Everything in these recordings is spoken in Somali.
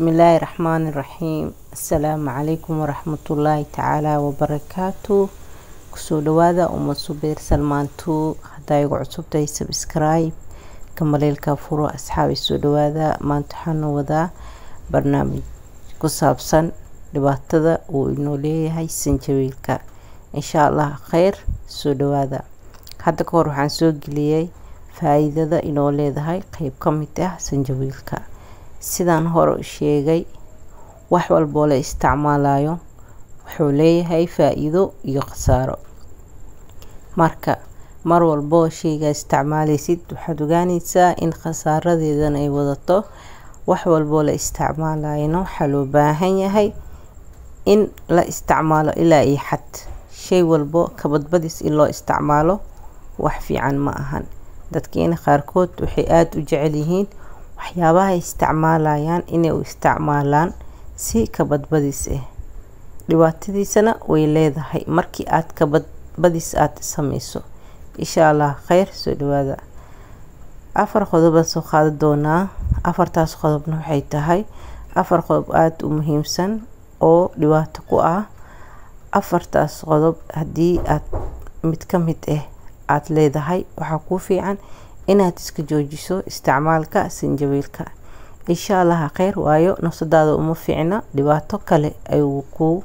bismillaahi raxmaani raxiim assalaamu calaykum waraxmatullaahi tacaala wabarakaatu ku soo dhawaada umad subeer salmaantu haddaa igu cusubtahay sabscribe kamaleelka furo asxaabi soo dhawaada. Maanta waxaanu wadaa barnaamij ku saabsan dhibaatada uu inoo leeyahay sanjabiilka. Insha allah kheyr soo dhawaada. Hadda ka hor waxaan soo geliyay faa-iidada inoo leedahay qeyb ka mid ah sanjabiilka sidaan hore sheegay wax walboo la isticmaalayo wuxuu leeyahay faa-iido iyo khasaaro. Marka mar walboo sheygaa isticmaaleysid waxaad ogaaneysaa in khasaaradeedana ay wadato. Wax walboo la isticmaalayana waxaa loo baahan yahay in la isticmaalo ilaa iyo xad. Shay walbo kabadbadis in loo isticmaalo wax fiican ma ahan. Dadkeena qaarkood waxay aada u jecel yihiin waxyaabaha isticmaalayaan inay u isticmaalaan si kabadbadis ah dhibaatadiisana way leedahay markii aad kabadbadis aada sameyso insha allah kheyr soo dhawaada. Afar qodobaan soo qaada doonaa. Afartaas qodobna waxay tahay. Afar qodob aada u muhiimsan oo dhibaato ku ah. Afartaas qodob haddii aad mid ka mid ah aada leedahay waxaa kuu fiican inaad iska joojiso isticmaalka sanjabiilka insha allaha kheyr waayo nafsadaada uma fiicna. Dhibaato kale ayuu kuu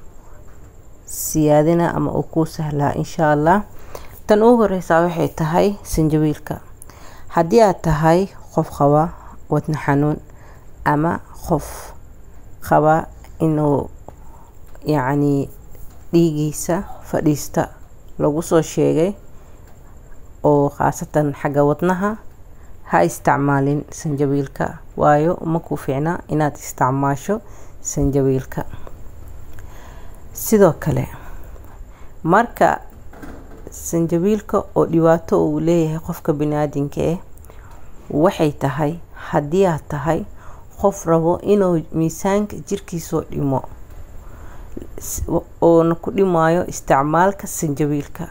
siyaadina ama uu kuu sahlaa insha allah tan ugu horeysaa waxay tahay sanjabiilka haddii aad tahay qof qaba wadna xanuun ama qof qaba inuu yacni dhiigiisa fadhiista lagu soo sheegay khaasatan xagga wadnaha ha isticmaalin sanjabiilka waayo ma ku fiicna inaad isticmaasho sanjabiilka sidoo kale marka sanjabiilka oo dhibaato uu leeyahay qofka baniaadinka ah waxay tahay haddii aad tahay qof rabo inuu miisaanka jirkiisoo dhimo oona ku dhimaayo isticmaalka sanjabiilka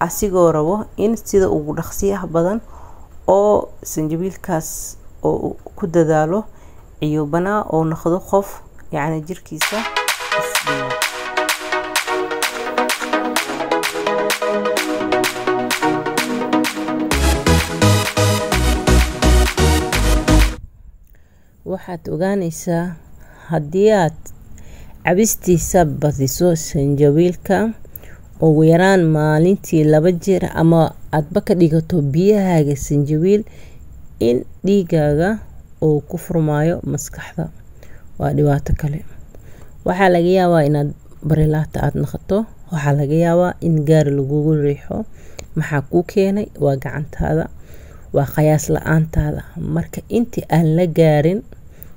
asigoo rabo in sida ugu dhaqsiyaha badan oo sanjabiilkaas oo ku dadaalo ciyuubanaa oo noqdo qof yacni jirkiisa waxaad ogaaneysaa haddii aad cabistiisa badiso sanjabiilka ugu yaraan maalintii laba jeer ama aadba ka dhigato biyahaaga sanjabiil in dhiigaaga uu ku furmaayo maskaxda. Waa dhibaato kale. Waxaa laga yaabaa inaad barilaata aada naqato. Waxaa laga yaabaa in gaari lagugu riixo. Maxaa kuu keenay? Waa gacantaada. Waa qayaas la'aantaada. Marka intii aan la gaarin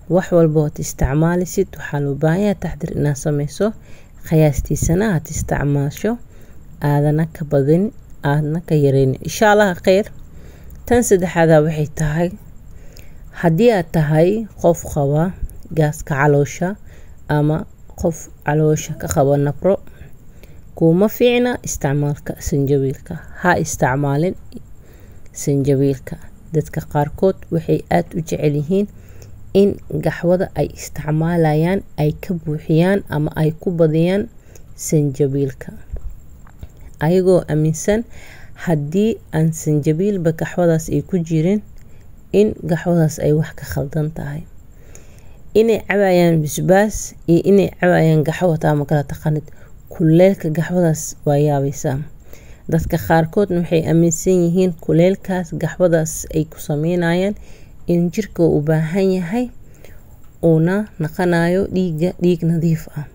wax walba ood isticmaalisid. Waxaa loo baahanyaa taxdir inaad sameyso khayaastiisana aad isticmaasho aadana ka badin aadna ka yareynin insha allah kheyr tan saddexaada waxay tahay haddii aad tahay qof qaba gaaska caloosha ama qof caloosha ka qaba nabro kuuma fiicna isticmaalka sanjabiilka. Ha isticmaalin sanjabiilka. Dadka qaarkood waxay aada u jecel yihiin in gaxwada ay isticmaalayaan ay ka buuxiyaan ama ay ku badiyaan sanjabiilka ayagoo aaminsan haddii aan sanjabiilba gaxwadaas ay ku jirin in gaxwadaas ay wax ka khaldan tahay. Inay cabayaan bisbaas iyo inay cabayaan gaxwata ama kala taqanid kuleelka gaxwadaas waa yaabaysaa dadka qaarkoodna waxay aaminsan yihiin kuleelkaas gaxwadaas ay ku sameynayaan in jirka u baahan yahay uuna naqanayo dhiiga dhiig nadiif ah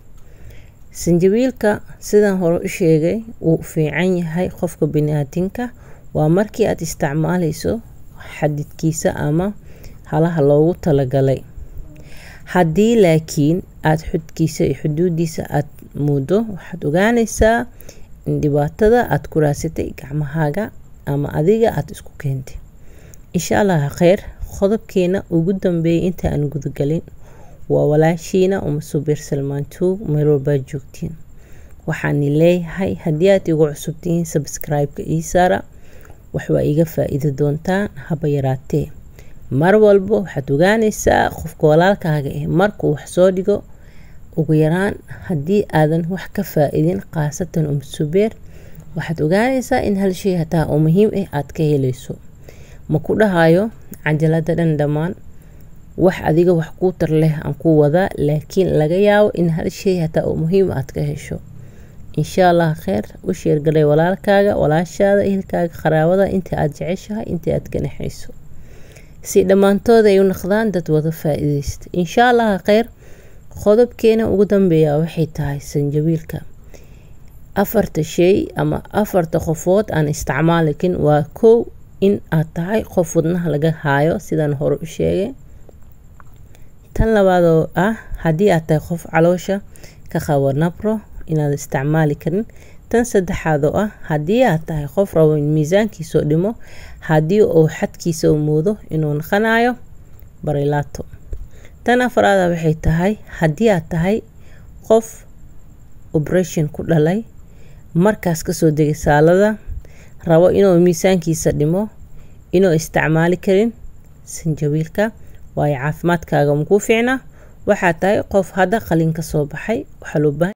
sanjabiilka sidaan hore u sheegay wuu fiican yahay qofka baniaadinka waa markii aad isticmaaleyso xadidkiisa ama halaha loogu talagalay. Haddii laakiin aada xudkiisa iyo xuduudiisa aada muddo waxaad ogaaneysaa in dhibaatada aada ku raasatay gacmahaaga ama adiga aada isku keentay. Insha allah kheyr qodobkeena ugu dambeeyay inta aan gudagalin waa walaashiina uma subeer salmaantuug meel walbaa joogtiin. Waxaani leeyahay haddii aad igu cusubtihiin sabscribe-ka ii saara waxwaa iga faa-iidi doontaan haba yaraatee. Mar walba waxaad ogaanaysaa qofka walaalkaaga ah markuu wax soo dhigo ugu yaraan haddii aadan wax ka faa-idin khaasatan umsubeer waxaad ogaanaysaa in hal shay hataa oo muhiim ah aad ka helayso. Ma ku dhahayo cajalada dhan dhammaan wax adiga wax kuu tar leh aan ku wadaa laakiin laga yaabo in hal shay hataa oo muhiim aad ka hesho. Insha allah kheer u sheergalay walaalkaaga walaashaada ehelkaaga qaraabada inta aad jeceshahay inta aad ka si dhammaantooda ay u noqdaan dad wada faa-ideysta insha allah kheyr qodobkeena ugu dambeeya waxay tahay sanjabiilka afarta shay ama afarta qofood aan isticmaalikin waa kow in aad tahay qof wadnaha laga haayo sidaan hore u sheegay tan labaad oo ah haddii aad tahay qof caloosha ka qabo nabro inaad isticmaali karin. Tan saddexaad oo ah haddii aad tahay qof rabo in miisaankiisao dhimo haddii uu xadkiisa u muudo inuu naqanayo barilaato tan afaraada waxay tahay haddii aad tahay qof operation ku dhalay markaas ka soo degay saalada rabo inuu miisaankiisa dhimo inuu isticmaali karin sanjabiilka waayo caafimaadkaaga makuu fiicna waxaad tahay qof hadda qalin ka soo baxay waxaa loo baahan